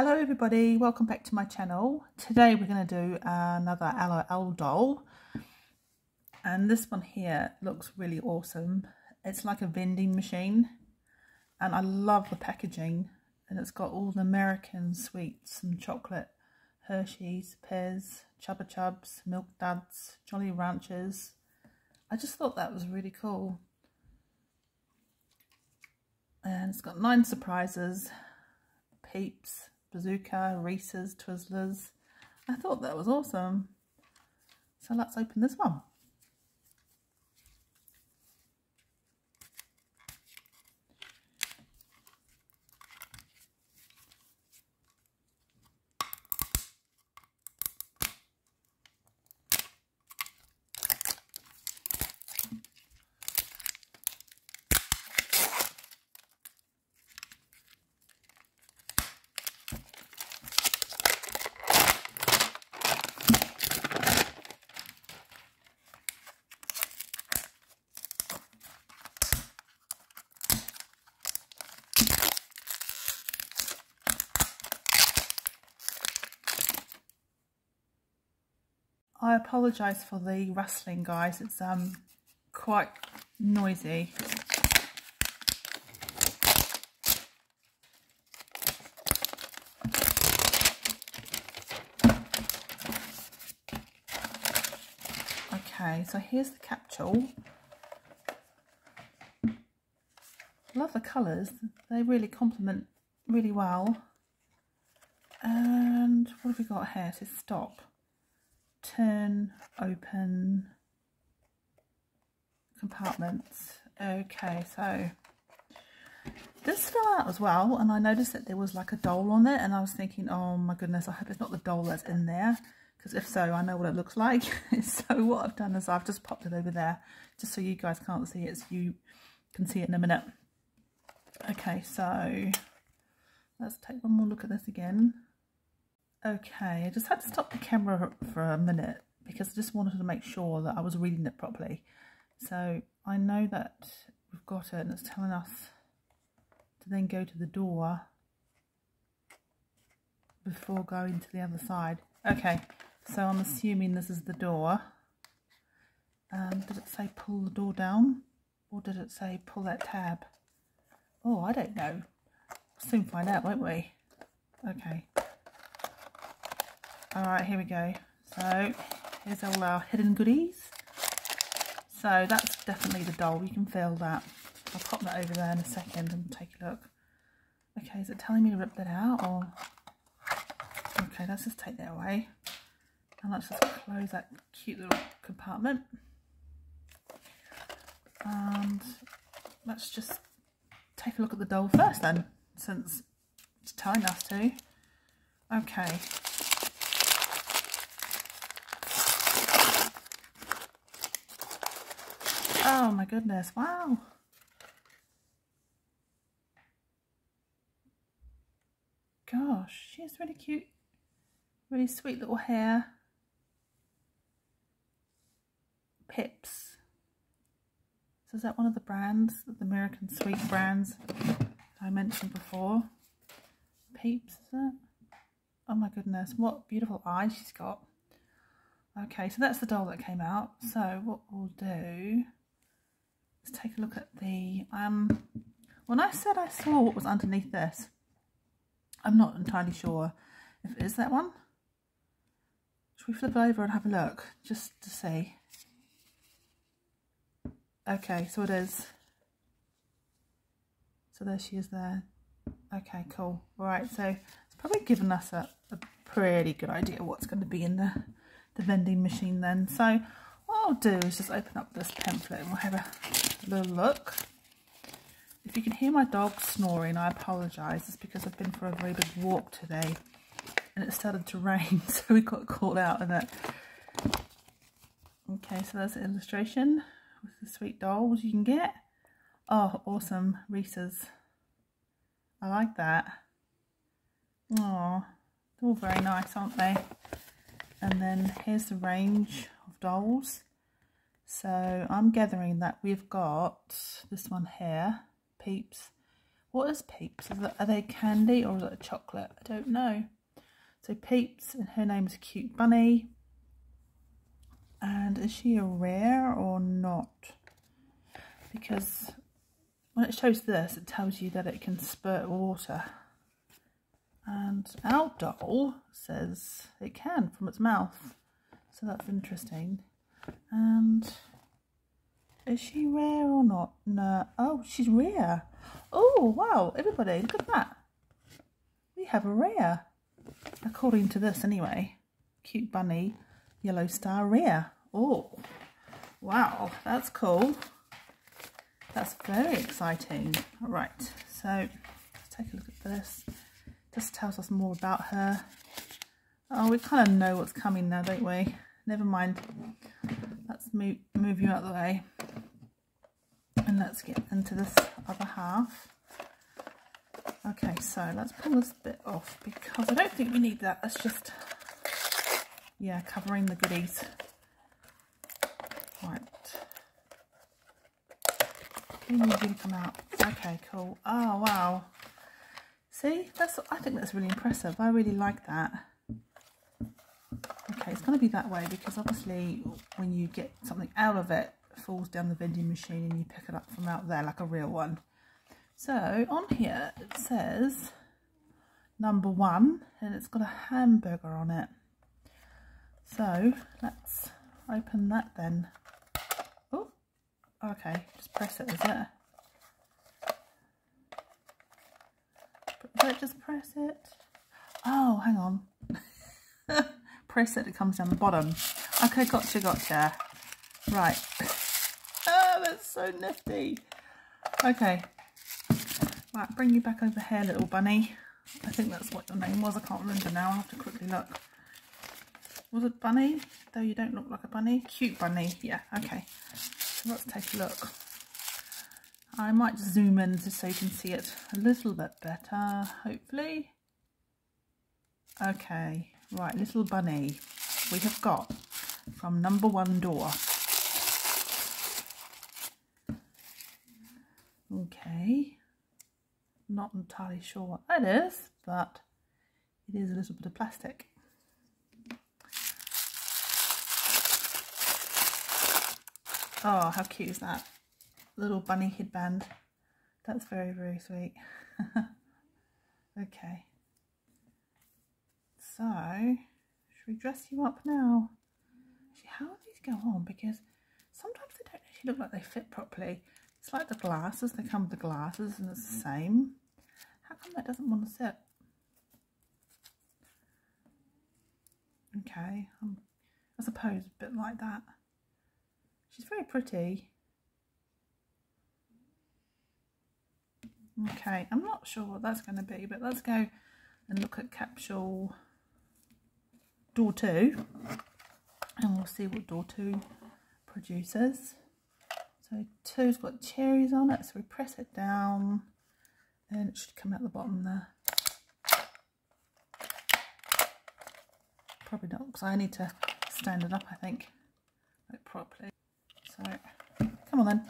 Hello everybody, welcome back to my channel. Today we're going to do another LOL doll. And this one here looks really awesome. It's like a vending machine. And I love the packaging. And it's got all the American sweets and chocolate. Hershey's, Pez, Chupa Chups, Milk Duds, Jolly Ranchers. I just thought that was really cool. And it's got nine surprises. Peeps, Bazooka, Reese's, Twizzlers. I thought that was awesome. So let's open this one. Apologise for the rustling guys, it's um quite noisy. Okay, so here's the capsule. Love the colours, they really complement really well. And what have we got here? To stop turn, open compartments. Okay, so this fell out as well and I noticed that there was like a doll on it and I was thinking, oh my goodness, I hope it's not the doll that's in there because if so, I know what it looks like. so what I've done is I've just popped it over there just so you guys can't see it, so you can see it in a minute. Okay, so let's take one more look at this again. Okay, I just had to stop the camera for a minute because I just wanted to make sure that I was reading it properly. So I know that we've got it and it's telling us to then go to the door before going to the other side. Okay, so I'm assuming this is the door. Um, did it say pull the door down? Or did it say pull that tab? Oh, I don't know. We'll soon find out, won't we? Okay. Alright, here we go. So, here's all our hidden goodies. So, that's definitely the doll. You can feel that. I'll pop that over there in a second and take a look. Okay, is it telling me to rip that out? or? Okay, let's just take that away. And let's just close that cute little compartment. And let's just take a look at the doll first then, since it's telling us to. Okay, Oh my goodness, wow. Gosh, she really cute, really sweet little hair. Pips. So is that one of the brands, the American Sweet brands I mentioned before? Peeps, is it? Oh my goodness, what beautiful eyes she's got. Okay, so that's the doll that came out. So what we'll do Let's take a look at the, um, when I said I saw what was underneath this, I'm not entirely sure if it is that one. Should we flip it over and have a look, just to see? Okay, so it is. So there she is there. Okay, cool. All right, so it's probably given us a, a pretty good idea what's going to be in the, the vending machine then. So what I'll do is just open up this pamphlet and we'll have a little look. If you can hear my dog snoring, I apologise. It's because I've been for a very big walk today and it started to rain, so we got caught out in it. Okay, so that's an illustration with the sweet dolls you can get. Oh, awesome. Reese's. I like that. Oh, they're all very nice, aren't they? And then here's the range dolls. So I'm gathering that we've got this one here, Peeps. What is Peeps? Are they candy or is it a chocolate? I don't know. So Peeps, and her name is Cute Bunny. And is she a rare or not? Because when it shows this, it tells you that it can spurt water. And our doll says it can from its mouth. So that's interesting. And is she rare or not? No. Oh, she's rare. Oh, wow. Everybody, look at that. We have a rare. According to this, anyway. Cute bunny, yellow star rare. Oh, wow. That's cool. That's very exciting. All right. So, let's take a look at this. This tells us more about her. Oh, we kind of know what's coming now, don't we? Never mind. Let's move, move you out of the way. And let's get into this other half. Okay, so let's pull this bit off because I don't think we need that. That's just, yeah, covering the goodies. Right. We need you to come out. Okay, cool. Oh, wow. See, that's. I think that's really impressive. I really like that. Okay, it's going to be that way because obviously when you get something out of it, falls down the vending machine and you pick it up from out there like a real one. So on here it says number one and it's got a hamburger on it. So let's open that then. Oh, okay, just press it, is it? But just press it? Oh, hang on. press it, it comes down the bottom. Okay, gotcha, gotcha. Right. oh, that's so nifty. Okay. Right, bring you back over here, little bunny. I think that's what your name was. I can't remember now. I'll have to quickly look. Was it bunny? Though you don't look like a bunny. Cute bunny. Yeah, okay. So let's take a look. I might zoom in just so you can see it a little bit better, hopefully. Okay, right, little bunny we have got from number one door. Okay, not entirely sure what that is, but it is a little bit of plastic. Oh, how cute is that? Little bunny headband. That's very, very sweet. okay. So, should we dress you up now? Actually, how do these go on? Because sometimes they don't actually look like they fit properly. It's like the glasses, they come with the glasses and it's the same. How come that doesn't want to sit? Okay, um, I suppose a bit like that. She's very pretty. Okay, I'm not sure what that's going to be, but let's go and look at capsule door two and we'll see what door two produces. So two's got cherries on it, so we press it down and it should come out the bottom there. Probably not, because I need to stand it up, I think, like properly. So, come on then.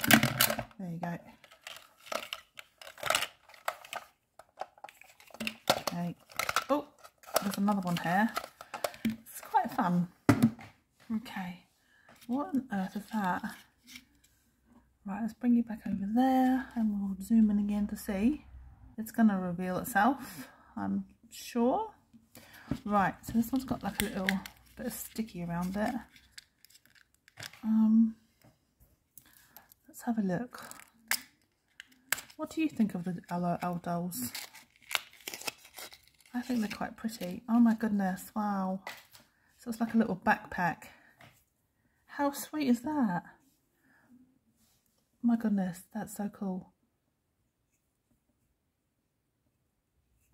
There you go. Okay. Oh, there's another one here. Fun. Okay. What on earth is that? Right, let's bring you back over there and we'll zoom in again to see. It's going to reveal itself, I'm sure. Right, so this one's got like a little bit of sticky around it. Um, let's have a look. What do you think of the LOL dolls? I think they're quite pretty. Oh my goodness, wow. So it's like a little backpack. How sweet is that? my goodness, that's so cool.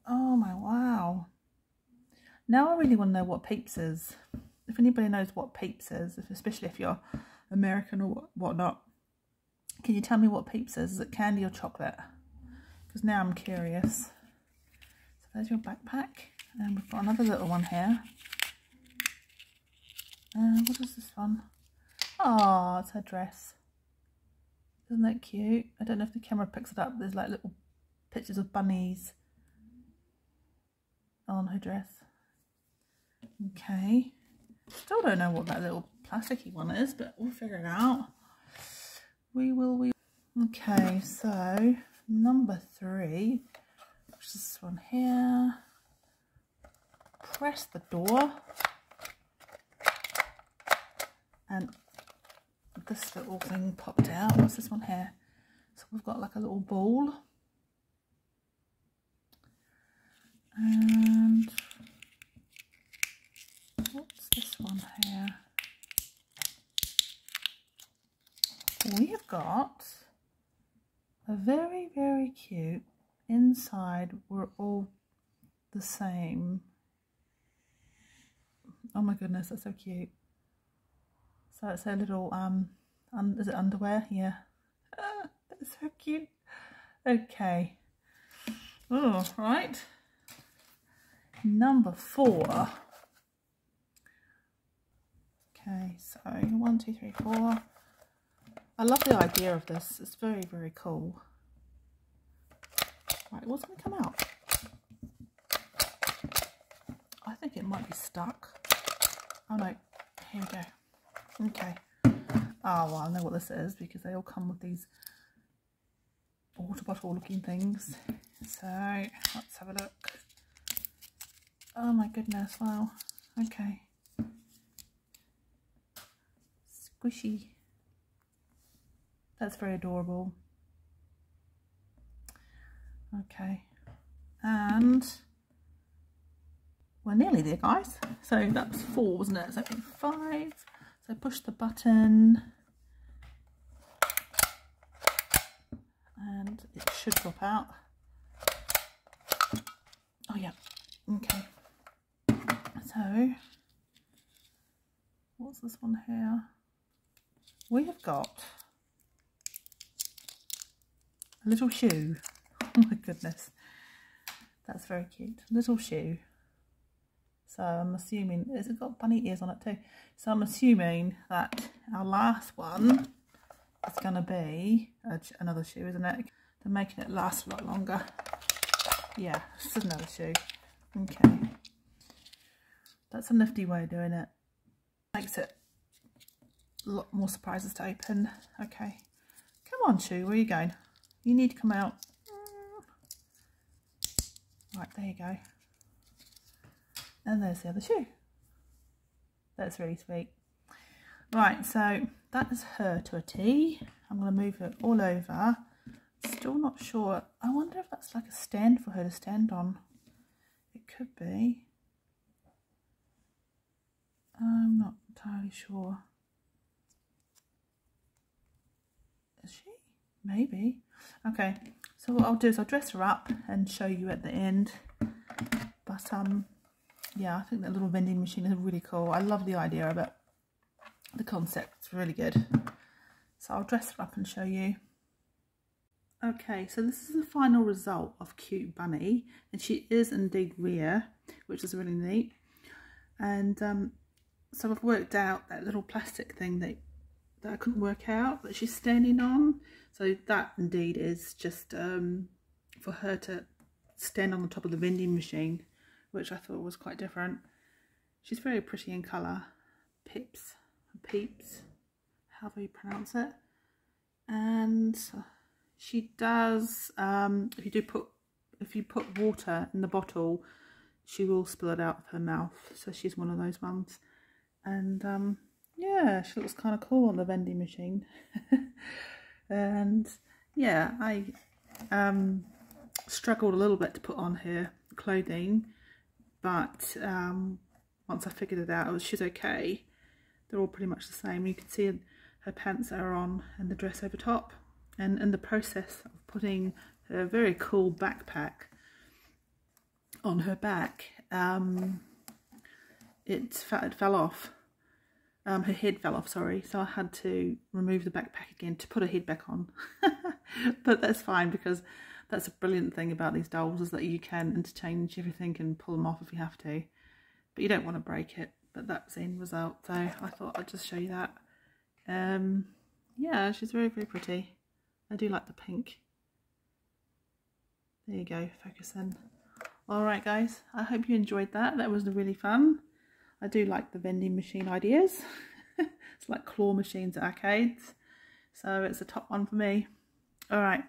Oh my wow. Now I really want to know what Peeps is. If anybody knows what Peeps is, especially if you're American or whatnot, can you tell me what Peeps is? Is it candy or chocolate? Because now I'm curious. So there's your backpack. And we've got another little one here. Uh, what is this one? Oh, it's her dress. Isn't that cute? I don't know if the camera picks it up. There's like little pictures of bunnies on her dress. Okay. Still don't know what that little plasticky one is, but we'll figure it out. We will, we Okay, so number three, which is this one here. Press the door. And this little thing popped out. What's this one here? So we've got like a little ball. And what's this one here? We have got a very, very cute. Inside, we're all the same. Oh my goodness, that's so cute. It's a little, um, un is it underwear? Yeah. Ah, that's so cute. Okay. Oh, right. Number four. Okay, so one, two, three, four. I love the idea of this. It's very, very cool. Right, what's going to come out? I think it might be stuck. Oh no, here we go. Okay. Oh, well, I know what this is because they all come with these water bottle looking things. So, let's have a look. Oh my goodness, wow. Okay. Squishy. That's very adorable. Okay. And we're nearly there, guys. So that's four, wasn't it? So five. So push the button. And it should drop out. Oh, yeah. Okay. So, what's this one here? We have got a little shoe. Oh my goodness. That's very cute. Little shoe. So I'm assuming, it's got bunny ears on it too? So I'm assuming that our last one is going to be a, another shoe, isn't it? They're making it last a lot longer. Yeah, this is another shoe. Okay. That's a nifty way of doing it. Makes it a lot more surprises to open. Okay. Come on, shoe, where are you going? You need to come out. Right, there you go. And there's the other shoe. That's really sweet. Right, so that is her to a T. I'm going to move it all over. Still not sure. I wonder if that's like a stand for her to stand on. It could be. I'm not entirely sure. Is she? Maybe. Okay, so what I'll do is I'll dress her up and show you at the end. But um, yeah, I think that little vending machine is really cool. I love the idea of it. The concept's really good. So I'll dress her up and show you. Okay, so this is the final result of Cute Bunny. And she is indeed rear, which is really neat. And um, so I've worked out that little plastic thing that, that I couldn't work out that she's standing on. So that indeed is just um, for her to stand on the top of the vending machine which I thought was quite different. She's very pretty in colour. Pips, Peeps, however you pronounce it. And she does, um, if you do put, if you put water in the bottle, she will spill it out of her mouth. So she's one of those ones. And um, yeah, she looks kind of cool on the vending machine. and yeah, I um, struggled a little bit to put on her clothing but um, once I figured it out, she's okay. They're all pretty much the same. You can see her pants are on and the dress over top. And in the process of putting a very cool backpack on her back, um, it, it fell off. Um, her head fell off, sorry, so I had to remove the backpack again to put her head back on. but that's fine because that's a brilliant thing about these dolls is that you can interchange everything and pull them off if you have to. But you don't want to break it. But that's the end result. So I thought I'd just show you that. Um, yeah, she's very, very pretty. I do like the pink. There you go, focus in. Alright guys, I hope you enjoyed that. That was really fun. I do like the vending machine ideas. it's like claw machines at arcades. So it's a top one for me. Alright,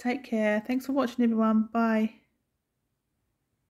take care. Thanks for watching everyone. Bye.